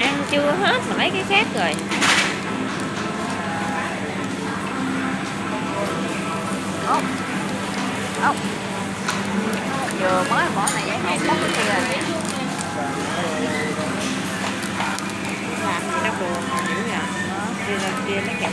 ăn chưa hết mà lấy cái khác rồi. Ốc. Ốc. Vừa mới bỏ này vậy hai bóc kia rồi. làm gì đó buồn dữ vậy đi lên kia nó kẹp